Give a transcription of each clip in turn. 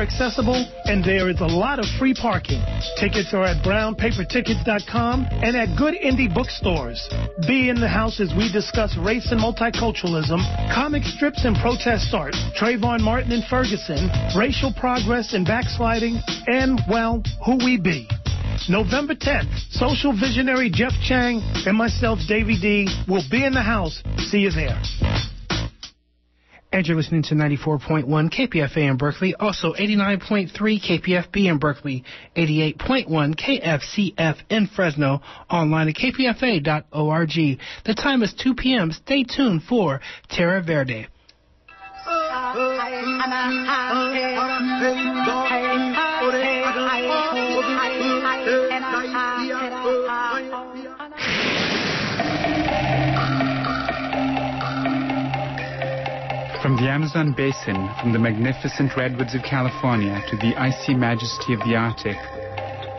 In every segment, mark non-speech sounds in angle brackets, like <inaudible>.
accessible, and there is a lot of free parking. Tickets are at brownpapertickets.com and at good indie bookstores. Be in the house as we discuss race and multiculturalism, comic strips and protest art, Trayvon Martin and Ferguson, racial progress and backsliding, and, well, who we be. November 10th, social visionary Jeff Chang and myself, Davey D, will be in the house. See you there. And you're listening to 94.1 KPFA in Berkeley, also 89.3 KPFB in Berkeley, 88.1 KFCF in Fresno, online at kpfa.org. The time is 2 p.m. Stay tuned for Terra Verde. From the Amazon basin, from the magnificent redwoods of California to the icy majesty of the Arctic,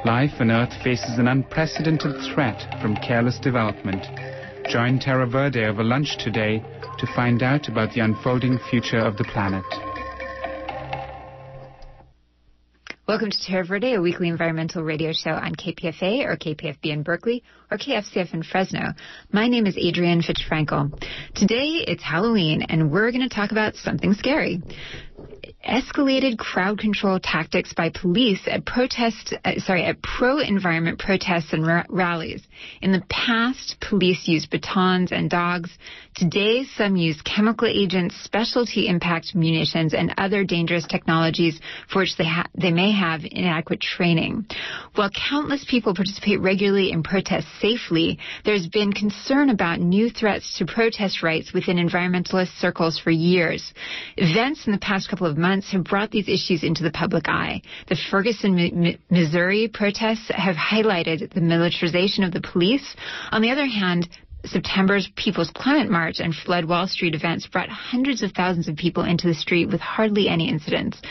life on Earth faces an unprecedented threat from careless development. Join Terra Verde over lunch today to find out about the unfolding future of the planet. Welcome to Terra Verde, a weekly environmental radio show on KPFA or KPFB in Berkeley or KFCF in Fresno. My name is Adrienne Fitch Frankel. Today it's Halloween and we're going to talk about something scary escalated crowd control tactics by police at protest, uh, sorry, at pro-environment protests and ra- rallies. In the past, police used batons and dogs. Today, some use chemical agents, specialty impact munitions, and other dangerous technologies for which they, ha- they may have inadequate training. While countless people participate regularly in protests safely, there's been concern about new threats to protest rights within environmentalist circles for years. Events in the past couple of months months have brought these issues into the public eye. The Ferguson, Missouri protests have highlighted the militarization of the police. On the other hand, September's People's Climate March and Flood Wall Street events brought hundreds of thousands of people into the street with hardly any incidents.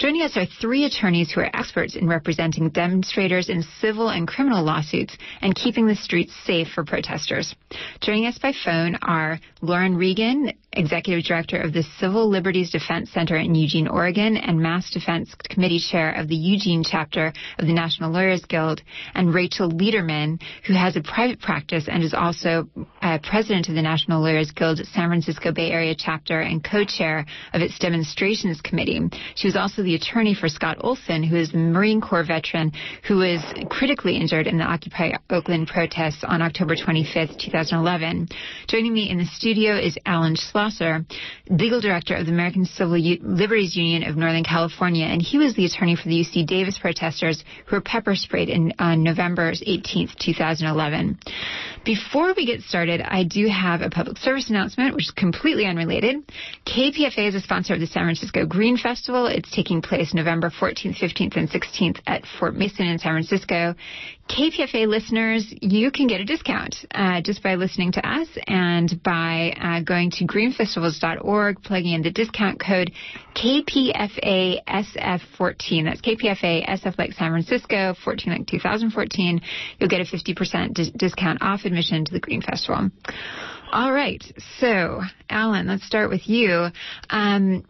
Joining us are three attorneys who are experts in representing demonstrators in civil and criminal lawsuits and keeping the streets safe for protesters. Joining us by phone are Lauren Regan, Executive Director of the Civil Liberties Defense Center in Eugene, Oregon, and Mass Defense Committee Chair of the Eugene chapter of the National Lawyers Guild, and Rachel Lederman, who has a private practice and is also uh, President of the National Lawyers Guild San Francisco Bay Area chapter and co-chair of its Demonstrations Committee. She was also the the attorney for Scott Olsen, who is a Marine Corps veteran who was critically injured in the Occupy Oakland protests on October 25th, 2011. Joining me in the studio is Alan Schlosser, legal director of the American Civil U- Liberties Union of Northern California, and he was the attorney for the UC Davis protesters who were pepper sprayed in, on November 18th, 2011. Before we get started, I do have a public service announcement, which is completely unrelated. KPFA is a sponsor of the San Francisco Green Festival. It's taking place November 14th, 15th, and 16th at Fort Mason in San Francisco. KPFA listeners, you can get a discount uh, just by listening to us and by uh, going to greenfestivals.org, plugging in the discount code KPFA SF14. That's KPFA SF like San Francisco, 14 like 2014. You'll get a 50% d- discount off admission to the Green Festival. All right. So, Alan, let's start with you. Um,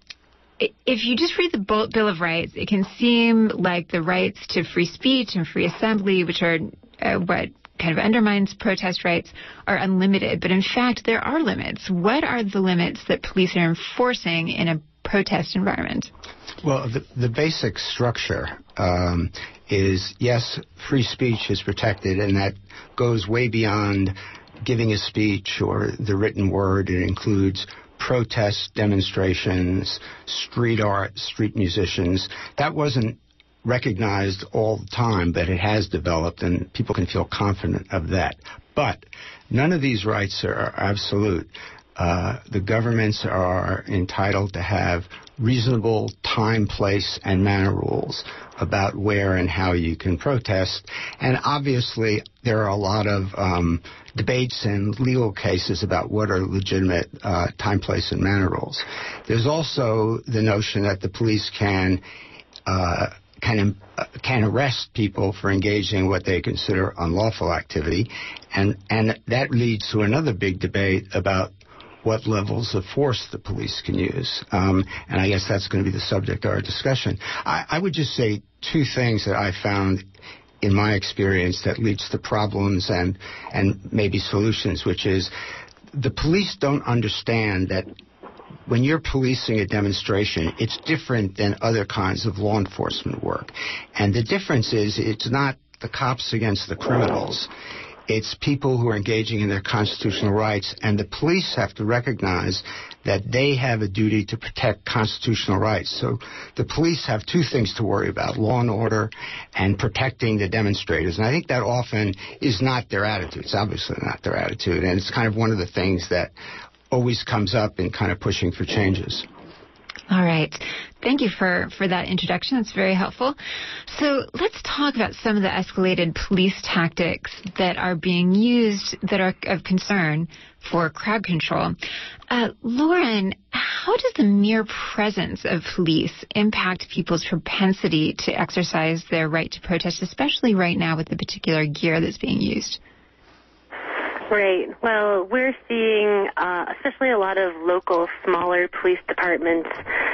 if you just read the Bill of Rights, it can seem like the rights to free speech and free assembly, which are uh, what kind of undermines protest rights, are unlimited. But in fact, there are limits. What are the limits that police are enforcing in a protest environment? Well, the, the basic structure um, is yes, free speech is protected, and that goes way beyond giving a speech or the written word. It includes protests, demonstrations, street art, street musicians. That wasn't recognized all the time, but it has developed, and people can feel confident of that. But none of these rights are absolute. Uh, the governments are entitled to have reasonable time, place, and manner rules about where and how you can protest. And obviously, there are a lot of um, debates and legal cases about what are legitimate uh, time, place, and manner rules. There's also the notion that the police can uh, can uh, can arrest people for engaging in what they consider unlawful activity, and and that leads to another big debate about what levels of force the police can use. Um, and I guess that's going to be the subject of our discussion. I, I would just say two things that I found in my experience that leads to problems and and maybe solutions, which is the police don't understand that when you're policing a demonstration, it's different than other kinds of law enforcement work. And the difference is it's not the cops against the criminals. It's people who are engaging in their constitutional rights, and the police have to recognize that they have a duty to protect constitutional rights. So the police have two things to worry about law and order and protecting the demonstrators. And I think that often is not their attitude. It's obviously not their attitude. And it's kind of one of the things that always comes up in kind of pushing for changes. All right. Thank you for, for that introduction. That's very helpful. So let's talk about some of the escalated police tactics that are being used that are of concern for crowd control. Uh, Lauren, how does the mere presence of police impact people's propensity to exercise their right to protest, especially right now with the particular gear that's being used? Right. Well, we're seeing, uh, especially a lot of local, smaller police departments,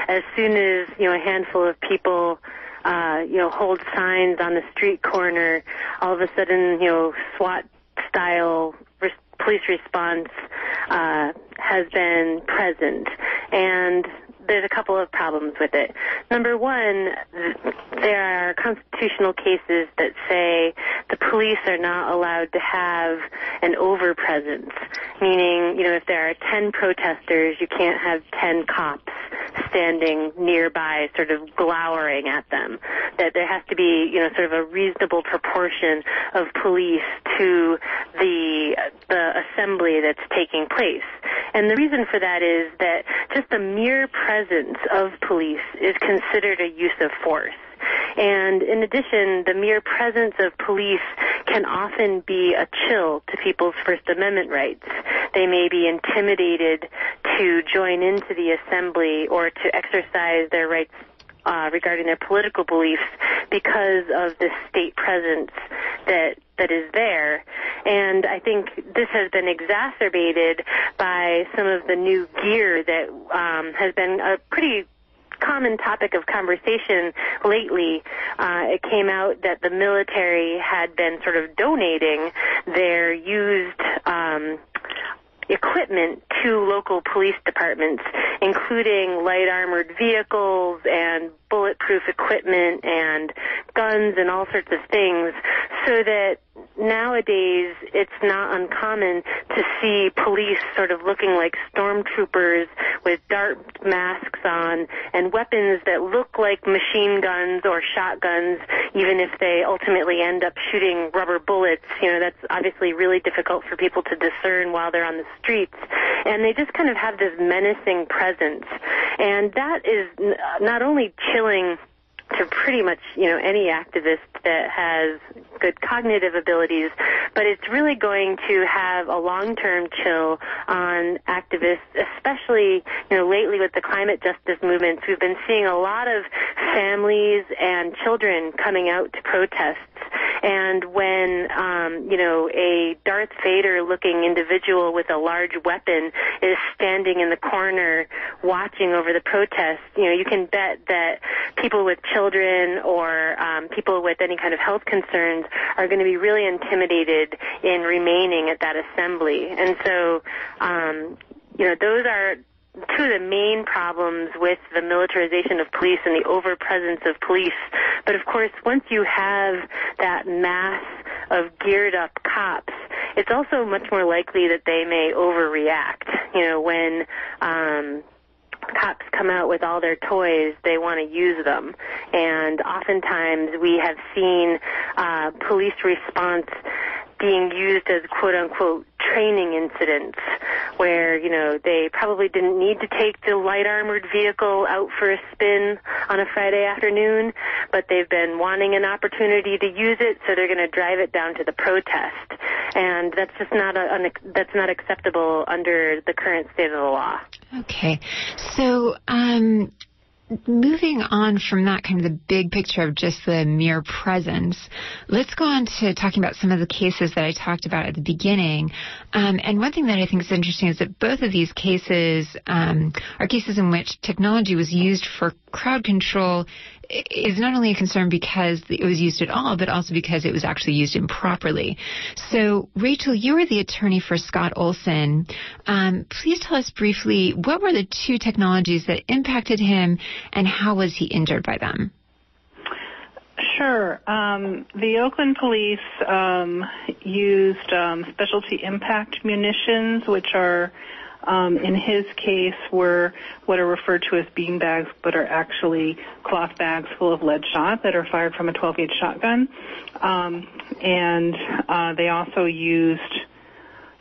as soon as you know a handful of people, uh, you know, hold signs on the street corner, all of a sudden, you know, SWAT style res- police response uh, has been present, and there's a couple of problems with it. Number one, there are constitutional cases that say the police are not allowed to have an over presence, meaning, you know, if there are 10 protesters, you can't have 10 cops standing nearby sort of glowering at them. That there has to be, you know, sort of a reasonable proportion of police to the the assembly that's taking place. And the reason for that is that just the mere presence of police is considered a use of force. And in addition, the mere presence of police can often be a chill to people's First Amendment rights. They may be intimidated to join into the assembly or to exercise their rights uh, regarding their political beliefs because of the state presence that that is there. And I think this has been exacerbated by some of the new gear that um, has been a pretty common topic of conversation lately. Uh, it came out that the military had been sort of donating their used um, equipment to local police departments, including light armored vehicles and bulletproof equipment and guns and all sorts of things, so that nowadays it's not uncommon to see police sort of looking like stormtroopers with dart masks on and weapons that look like machine guns or shotguns, even if they ultimately end up shooting rubber bullets. You know, that's obviously really difficult for people to discern while they're on the streets. And they just kind of have this menacing presence. And that is not only chilling to pretty much you know any activist that has good cognitive abilities, but it's really going to have a long-term chill on activists, especially you know lately with the climate justice movements. We've been seeing a lot of families and children coming out to protest and when, um, you know, a Darth Vader looking individual with a large weapon is standing in the corner watching over the protest, you know, you can bet that people with children or um, people with any kind of health concerns are going to be really intimidated in remaining at that assembly. And so, um, you know, those are two of the main problems with the militarization of police and the overpresence of police. But of course, once you have that mass of geared up cops, it's also much more likely that they may overreact. You know, when um, cops come out with all their toys, they want to use them. And oftentimes we have seen uh, police response being used as quote unquote training incidents where, you know, they probably didn't need to take the light armored vehicle out for a spin on a Friday afternoon, but they've been wanting an opportunity to use it, so they're going to drive it down to the protest. And that's just not a, that's not acceptable under the current state of the law. Okay. So, um, moving on from that kind of the big picture of just the mere presence, let's go on to talking about some of the cases that I talked about at the beginning. Um, and one thing that I think is interesting is that both of these cases um, are cases in which technology was used for crowd control is not only a concern because it was used at all, but also because it was actually used improperly. So, Rachel, you were the attorney for Scott Olsen. Um, please tell us briefly what were the two technologies that impacted him and how was he injured by them? Sure. Um, the Oakland police um, used um, specialty impact munitions, which are um, in his case were what are referred to as bean bags, but are actually cloth bags full of lead shot that are fired from a 12 gauge shotgun. Um, and uh, they also used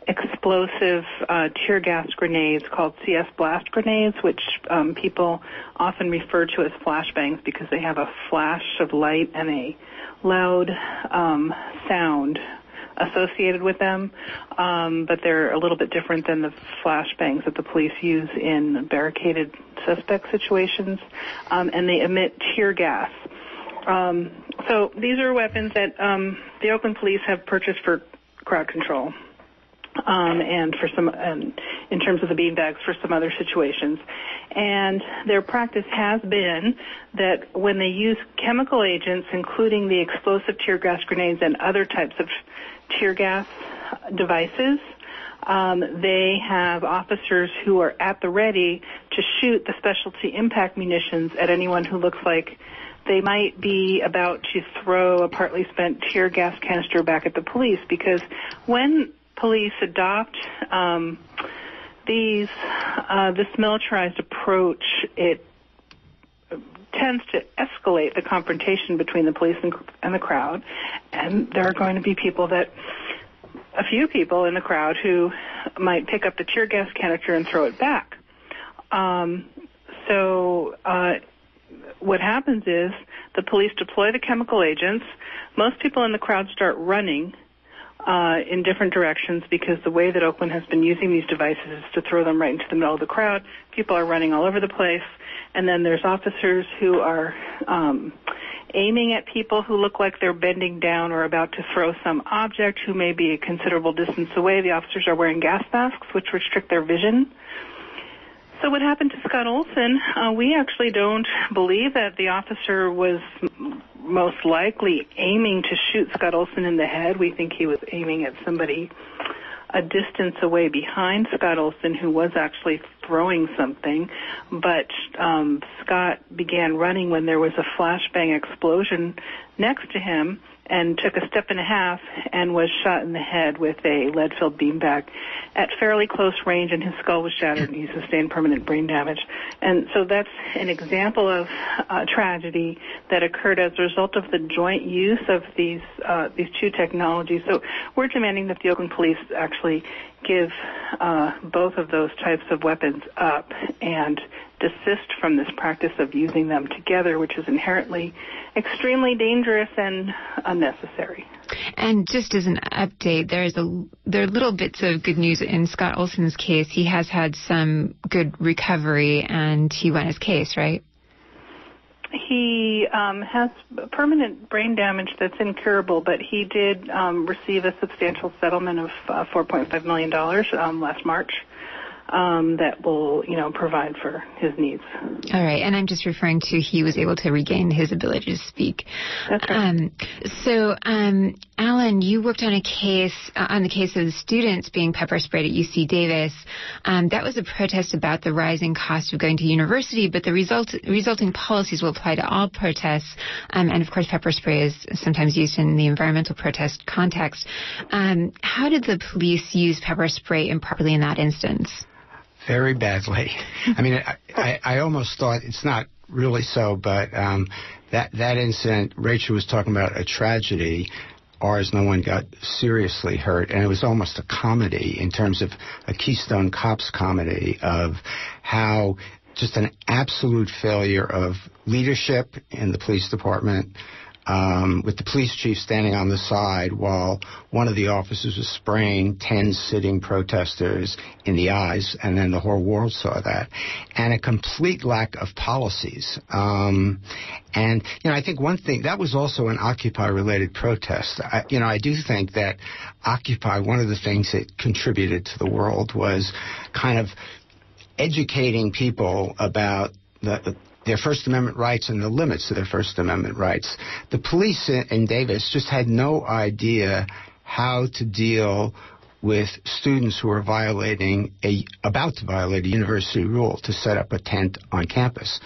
explosive uh, tear gas grenades called CS blast grenades, which um, people often refer to as flashbangs because they have a flash of light and a loud um, sound associated with them, um, but they're a little bit different than the flashbangs that the police use in barricaded suspect situations, um, and they emit tear gas. Um, so these are weapons that um, the Oakland police have purchased for crowd control. Um, and for some, and in terms of the beanbags, for some other situations. And their practice has been that when they use chemical agents, including the explosive tear gas grenades and other types of tear gas devices. Um, they have officers who are at the ready to shoot the specialty impact munitions at anyone who looks like they might be about to throw a partly spent tear gas canister back at the police because when police adopt um, these uh, this militarized approach, it tends to escalate the confrontation between the police and, and the crowd, and there are going to be people that a few people in the crowd who might pick up the tear gas canister and throw it back. Um, so uh, what happens is the police deploy the chemical agents. Most people in the crowd start running uh, in different directions because the way that Oakland has been using these devices is to throw them right into the middle of the crowd. People are running all over the place, and then there's officers who are um, aiming at people who look like they're bending down or about to throw some object who may be a considerable distance away. The officers are wearing gas masks, which restrict their vision. So what happened to Scott Olsen? Uh, we actually don't believe that the officer was most likely aiming to shoot Scott Olsen in the head. We think he was aiming at somebody a distance away behind Scott Olsen, who was actually throwing something. But um, Scott began running when there was a flashbang explosion next to him and took a step and a half and was shot in the head with a lead-filled beanbag at fairly close range, and his skull was shattered, and he sustained permanent brain damage. And so that's an example of a tragedy that occurred as a result of the joint use of these uh, these two technologies. So we're demanding that the Oakland Police actually give uh, both of those types of weapons up and desist from this practice of using them together, which is inherently extremely dangerous and unnecessary. And just as an update, there's a there are little bits of good news in Scott Olsen's case. He has had some good recovery, and he won his case, right? He um, has permanent brain damage that's incurable, but he did um, receive a substantial settlement of uh, $4.5 million um, last March um, that will, you know, provide for his needs. All right, and I'm just referring to he was able to regain his ability to speak. That's right. Um, so, um, Alan, you worked on a case uh, on the case of the students being pepper sprayed at UC Davis. Um, that was a protest about the rising cost of going to university, but the result, resulting policies will apply to all protests. Um, and of course, pepper spray is sometimes used in the environmental protest context. Um, how did the police use pepper spray improperly in that instance? very badly. I mean, I, I, I almost thought it's not really so, but um, that that incident, Rachel was talking about a tragedy. Ours, no one got seriously hurt, and it was almost a comedy in terms of a Keystone Cops comedy of how just an absolute failure of leadership in the police department, um, with the police chief standing on the side while one of the officers was spraying 10 sitting protesters in the eyes, and then the whole world saw that. And a complete lack of policies. Um, and, you know, I think one thing, that was also an Occupy related protest. I, you know, I do think that Occupy, one of the things that contributed to the world was kind of educating people about the, their First Amendment rights and the limits of their First Amendment rights. The police in Davis just had no idea how to deal with students who are violating a about to violate a university rule to set up a tent on campus.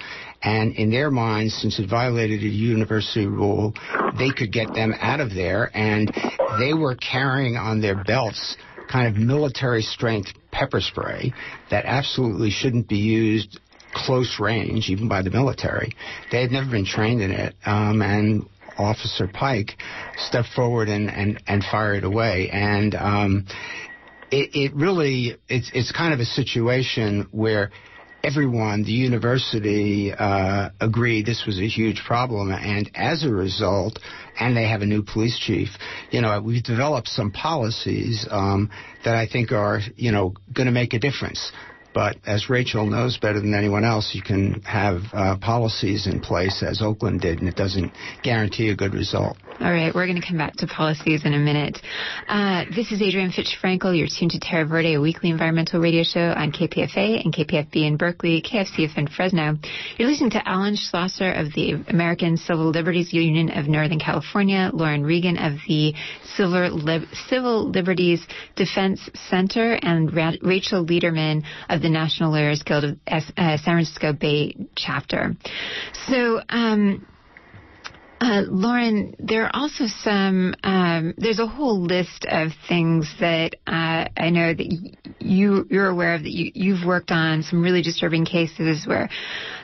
And in their minds, since it violated a university rule, they could get them out of there and they were carrying on their belts kind of military strength pepper spray that absolutely shouldn't be used close range, even by the military. They had never been trained in it, um, and Officer Pike stepped forward and, and, and fired away. And um, it, it really, it's, it's kind of a situation where everyone, the university, uh, agreed this was a huge problem, and as a result, and they have a new police chief. You know, we've developed some policies um, that I think are, you know, going to make a difference. But as Rachel knows better than anyone else, you can have uh, policies in place as Oakland did, and it doesn't guarantee a good result. All right, we're going to come back to policies in a minute. Uh, this is Adrienne Fitch Frankel. You're tuned to Terra Verde, a weekly environmental radio show on KPFA and KPFB in Berkeley, KFCF in Fresno. You're listening to Alan Schlosser of the American Civil Liberties Union of Northern California, Lauren Regan of the Civil Liberties Defense Center, and Ra- Rachel Lederman of the National Lawyers Guild of uh, San Francisco Bay chapter. So, um, uh, Lauren, there are also some. Um, there's a whole list of things that uh, I know that you you're aware of that you you've worked on some really disturbing cases where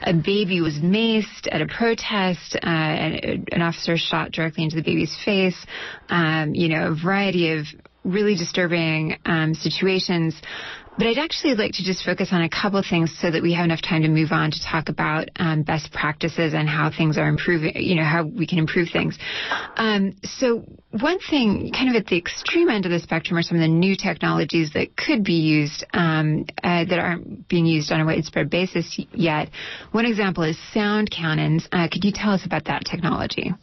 a baby was maced at a protest, uh, an officer shot directly into the baby's face. Um, you know, a variety of really disturbing um, situations. But I'd actually like to just focus on a couple things so that we have enough time to move on to talk about um, best practices and how things are improving, you know, how we can improve things. Um, so one thing, kind of at the extreme end of the spectrum, are some of the new technologies that could be used um, uh, that aren't being used on a widespread basis yet. One example is sound cannons. Uh, could you tell us about that technology?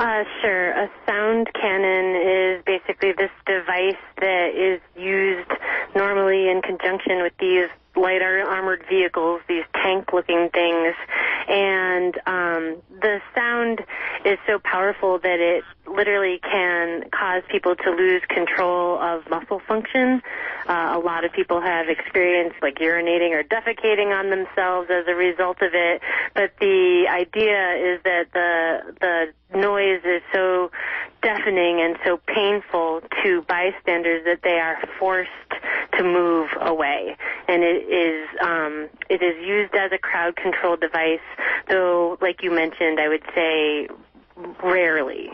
Uh, sure. A sound cannon is basically this device that is used normally in conjunction with these light armored vehicles, these tank looking things. And um, the sound is so powerful that it literally can cause people to lose control of muscle function. Uh, a lot of people have experienced like urinating or defecating on themselves as a result of it. But the idea is that the the noise is so deafening and so painful to bystanders that they are forced to move away. And it is um, it is used as a crowd control device, though, like you mentioned, I would say rarely.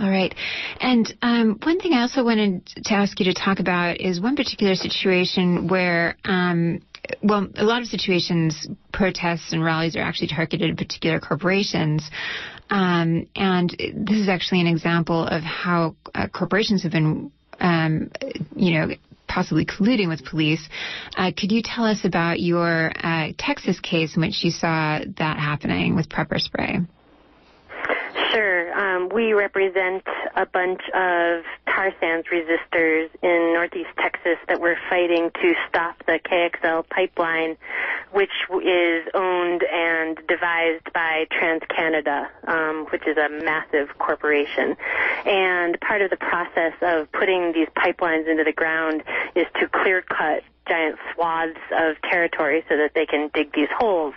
All right. And um, one thing I also wanted to ask you to talk about is one particular situation where, um, well, a lot of situations, protests and rallies are actually targeted at particular corporations. Um, and this is actually an example of how uh, corporations have been, um, you know, possibly colluding with police. Uh, could you tell us about your uh, Texas case in which you saw that happening with pepper spray? Sure. Um, we represent a bunch of tar sands resistors in northeast Texas that were fighting to stop the KXL pipeline, which is owned devised by TransCanada, um, which is a massive corporation. And part of the process of putting these pipelines into the ground is to clear cut giant swaths of territory so that they can dig these holes.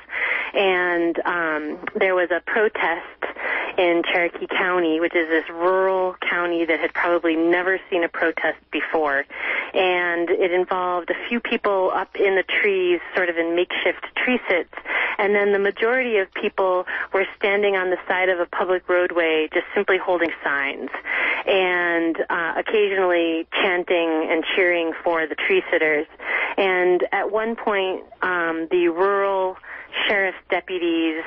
And um, there was a protest in Cherokee County, which is this rural county that had probably never seen a protest before. And it involved a few people up in the trees, sort of in makeshift tree sits. And then the majority of people were standing on the side of a public roadway, just simply holding signs. And uh, occasionally chanting and cheering for the tree sitters. And at one point, um, the rural sheriff's deputies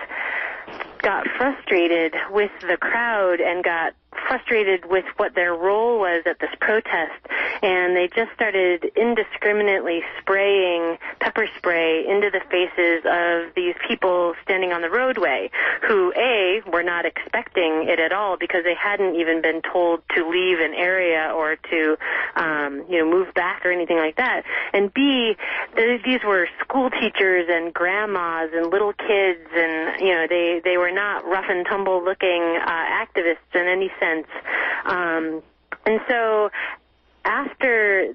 got frustrated with the crowd and got frustrated with what their role was at this protest. And they just started indiscriminately spraying pepper spray into the faces of these people standing on the roadway who a were not expecting it at all because they hadn't even been told to leave an area or to um, you know move back or anything like that. And b these were school teachers and grandmas and little kids and you know they they were not rough and tumble looking uh, activists in any sense. Um, and so after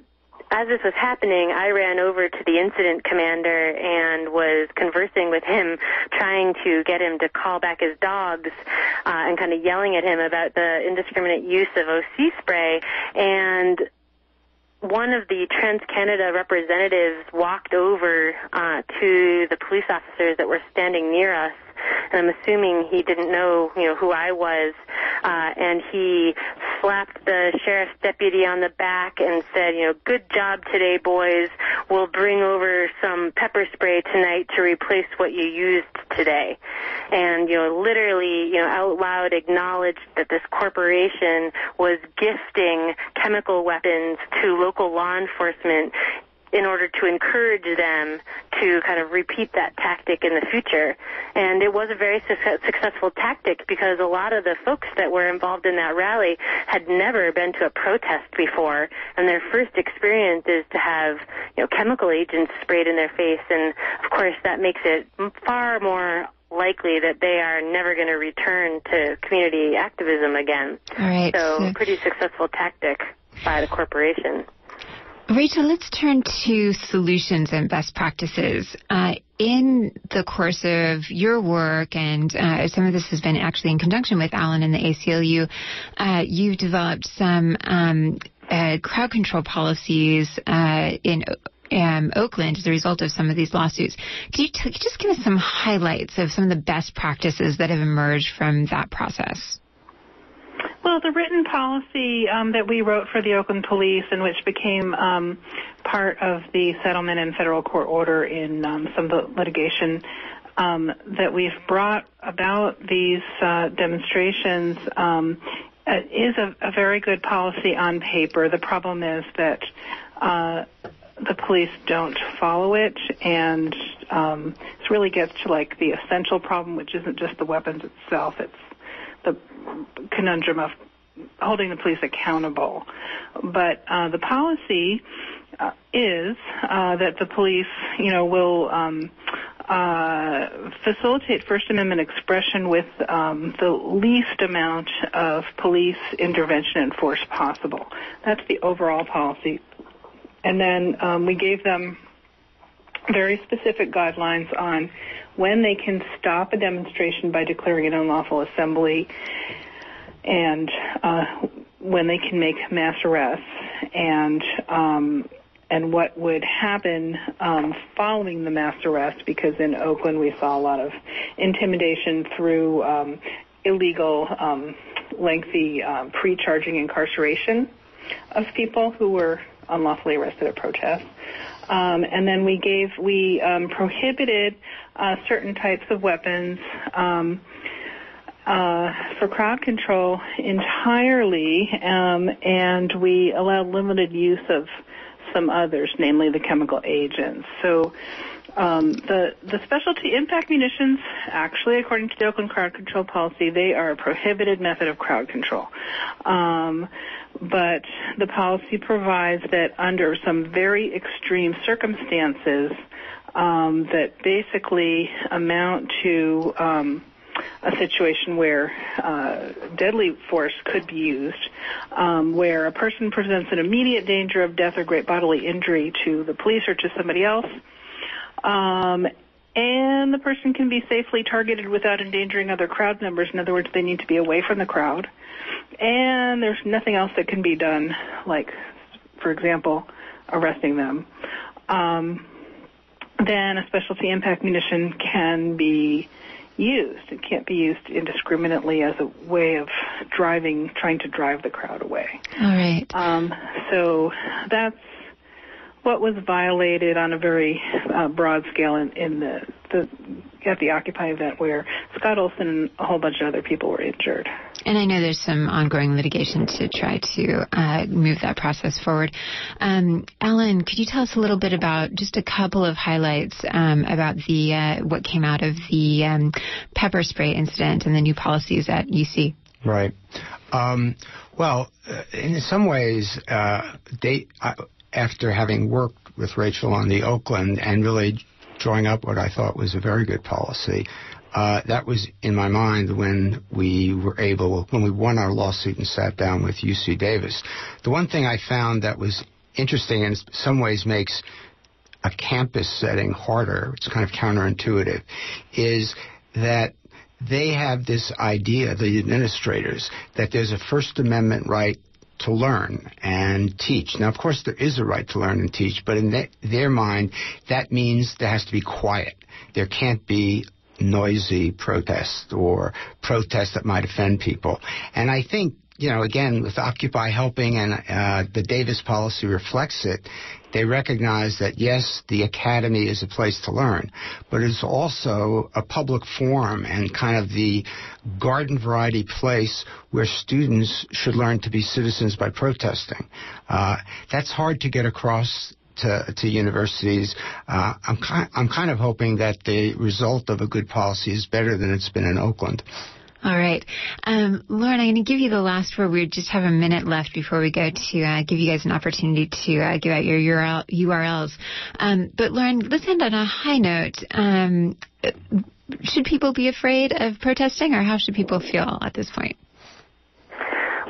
as this was happening, I ran over to the incident commander and was conversing with him, trying to get him to call back his dogs, uh, and kind of yelling at him about the indiscriminate use of OC spray. And one of the TransCanada representatives walked over uh, to the police officers that were standing near us and I'm assuming he didn't know, you know, who I was, uh, and he slapped the sheriff's deputy on the back and said, you know, good job today, boys. We'll bring over some pepper spray tonight to replace what you used today. And, you know, literally, you know, out loud acknowledged that this corporation was gifting chemical weapons to local law enforcement in order to encourage them to kind of repeat that tactic in the future. And it was a very su- successful tactic because a lot of the folks that were involved in that rally had never been to a protest before, and their first experience is to have you know chemical agents sprayed in their face, and of course that makes it far more likely that they are never going to return to community activism again. All right. So, so pretty successful tactic by the corporation. Rachel, let's turn to solutions and best practices. Uh, in the course of your work, and uh, some of this has been actually in conjunction with Alan and the ACLU, uh, you've developed some um, uh, crowd control policies uh, in um, Oakland as a result of some of these lawsuits. Could you, t- just give us some highlights of some of the best practices that have emerged from that process? Well, the written policy um, that we wrote for the Oakland Police, and which became um, part of the settlement and federal court order in um, some of the litigation um, that we've brought about these uh, demonstrations, um, uh, is a, a, very good policy on paper. The problem is that uh, the police don't follow it, and um, this really gets to like the essential problem, which isn't just the weapons itself; it's the conundrum of holding the police accountable. But uh, the policy uh, is uh, that the police, you know, will um, uh, facilitate First Amendment expression with um, the least amount of police intervention and force possible. That's the overall policy. And then um, we gave them very specific guidelines on when they can stop a demonstration by declaring an unlawful assembly and uh, when they can make mass arrests and um, and what would happen um, following the mass arrest because in Oakland we saw a lot of intimidation through um, illegal um, lengthy um, pre-charging incarceration of people who were unlawfully arrested at protests. Um, and then we gave, we um, prohibited uh, certain types of weapons um, uh, for crowd control entirely, um, and we allowed limited use of some others, namely the chemical agents. So um, the the specialty impact munitions, actually, according to the Oakland crowd control policy, they are a prohibited method of crowd control. Um, but the policy provides that under some very extreme circumstances, um, that basically amount to um, a situation where uh, deadly force could be used, um, where a person presents an immediate danger of death or great bodily injury to the police or to somebody else, um, and the person can be safely targeted without endangering other crowd members. In other words, they need to be away from the crowd. And there's nothing else that can be done, like, for example, arresting them. Um, then a specialty impact munition can be used. It can't be used indiscriminately as a way of driving, trying to drive the crowd away. All right. Um, so that's what was violated on a very uh, broad scale in, in the the at the Occupy event where Scott Olsen and a whole bunch of other people were injured. And I know there's some ongoing litigation to try to uh, move that process forward. Um, Alan, could you tell us a little bit about just a couple of highlights um, about the uh, what came out of the um, pepper spray incident and the new policies at UC? Right. Um, well, uh, in some ways, uh, they, uh, after having worked with Rachel on the Oakland and really drawing up what I thought was a very good policy, uh, that was in my mind when we were able, when we won our lawsuit and sat down with UC Davis. The one thing I found that was interesting and in some ways makes a campus setting harder, it's kind of counterintuitive, is that they have this idea, the administrators, that there's a First Amendment right to learn and teach. Now, of course, there is a right to learn and teach, but in their mind, that means there has to be quiet. There can't be noisy protest or protest that might offend people. And I think you know, again, with Occupy helping and uh, the Davis policy reflects it, they recognize that yes, the academy is a place to learn, but it's also a public forum and kind of the garden variety place where students should learn to be citizens by protesting. Uh, that's hard to get across to, to, universities. Uh, I'm, I'm kind of hoping that the result of a good policy is better than it's been in Oakland. All right. Um, Lauren, I'm going to give you the last word. We just have a minute left before we go to uh, give you guys an opportunity to uh, give out your URL, URLs. Um, but Lauren, let's end on a high note. Um, should people be afraid of protesting, or how should people feel at this point?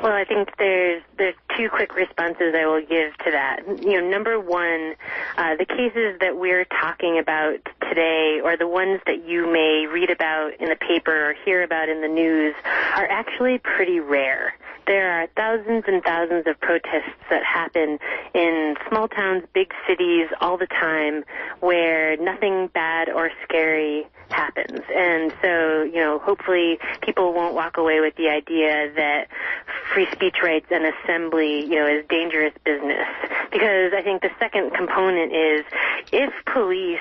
Well, I think there's there's two quick responses I will give to that. You know, number one, uh, the cases that we're talking about today, or the ones that you may read about in the paper or hear about in the news, are actually pretty rare. There are thousands and thousands of protests that happen in small towns, big cities all the time, where nothing bad or scary happens. And so, you know, hopefully people won't walk away with the idea that free speech rights and assembly, you know, is dangerous business. Because I think the second component is if police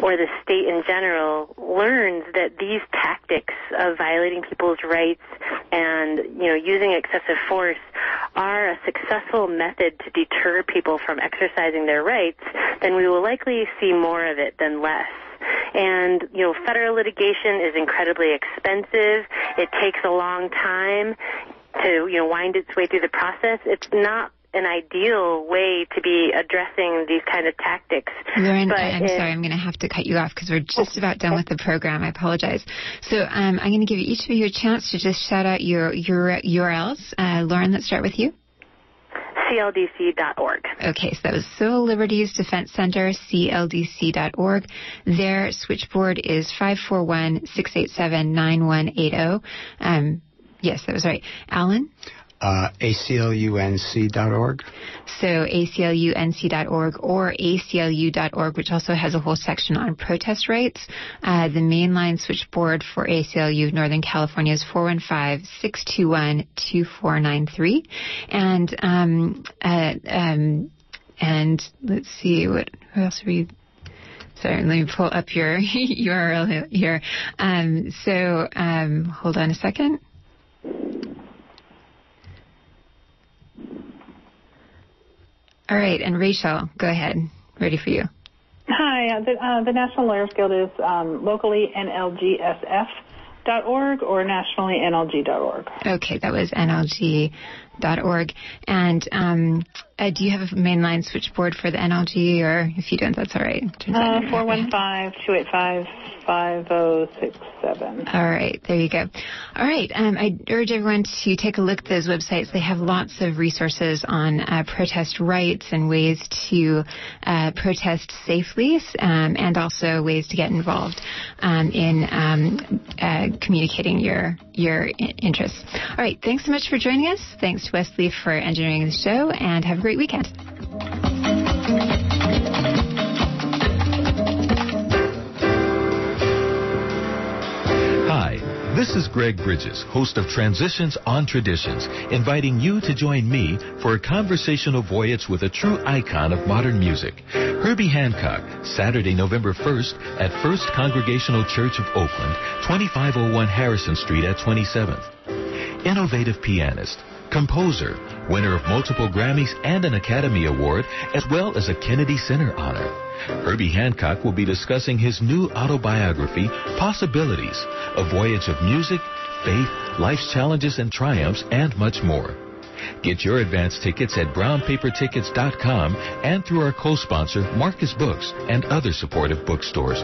or the state in general learns that these tactics of violating people's rights and, you know, using excessive force are a successful method to deter people from exercising their rights, then we will likely see more of it than less. And, you know, federal litigation is incredibly expensive. It takes a long time to, you know, wind its way through the process. It's not an ideal way to be addressing these kind of tactics. Lauren, but I'm sorry, I'm going to have to cut you off because we're just about done with the program. I apologize. So um, I'm going to give each of you a chance to just shout out your, your URLs. Uh, Lauren, let's start with you. CLDC.org. Okay, so that was Civil Liberties Defense Center, CLDC.org. Their switchboard is 541 687 9180. Um, yes, that was right. Alan? Uh, aclunc.org. So aclunc.org or aclu.org, which also has a whole section on protest rights. Uh, the mainline switchboard for ACLU of Northern California is 415-621-2493. And, um, uh, um, and let's see, what, who else are we Sorry, let me pull up your <laughs> URL here. Um, so, um, hold on a second. All right, and Rachel, go ahead. Ready for you. Hi, uh, the, uh, the, National Lawyers Guild is um, locally NLGSF.org or nationally NLG.org. Okay, that was NLG.org. And um, uh, do you have a mainline switchboard for the NLG, or if you don't, that's all right. Uh, 415-285-5067. All right, there you go. All right, um, I urge everyone to take a look at those websites. They have lots of resources on uh, protest rights and ways to uh, protest safely, um, and also ways to get involved um, in um, uh, communicating your your interests. All right, thanks so much for joining us. Thanks to Wesley for engineering the show, and have a great weekend. Hi, This is Greg Bridges, host of Transitions on Traditions, inviting you to join me for a conversational voyage with a true icon of modern music, Herbie Hancock, Saturday, November 1st at First Congregational Church of Oakland, 2501 Harrison Street at 27th. Innovative pianist, composer, winner of multiple Grammys and an Academy Award, as well as a Kennedy Center honor. Herbie Hancock will be discussing his new autobiography, Possibilities, a voyage of music, faith, life's challenges and triumphs, and much more. Get your advance tickets at brownpapertickets.com and through our co-sponsor, Marcus Books, and other supportive bookstores.